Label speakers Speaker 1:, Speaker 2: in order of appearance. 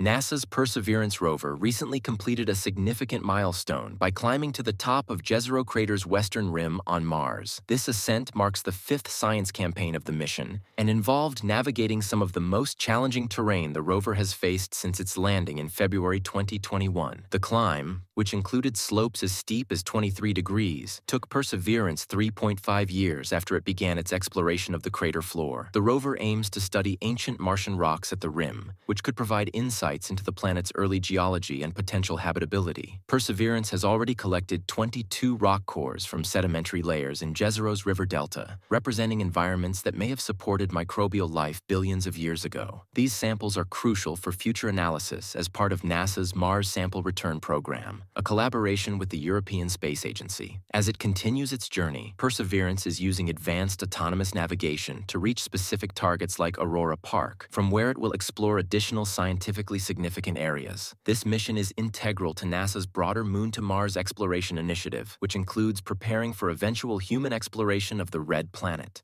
Speaker 1: NASA's Perseverance rover recently completed a significant milestone by climbing to the top of Jezero Crater's western rim on Mars. This ascent marks the fifth science campaign of the mission and involved navigating some of the most challenging terrain the rover has faced since its landing in February 2021. The climb, which included slopes as steep as 23 degrees, took Perseverance 3.5 years after it began its exploration of the crater floor. The rover aims to study ancient Martian rocks at the rim, which could provide insight insights into the planet's early geology and potential habitability. Perseverance has already collected 22 rock cores from sedimentary layers in Jezero's river delta, representing environments that may have supported microbial life billions of years ago. These samples are crucial for future analysis as part of NASA's Mars Sample Return Program, a collaboration with the European Space Agency. As it continues its journey, Perseverance is using advanced autonomous navigation to reach specific targets like Aurora Park, from where it will explore additional scientifically significant areas. This mission is integral to NASA's broader Moon to Mars exploration initiative, which includes preparing for eventual human exploration of the Red Planet.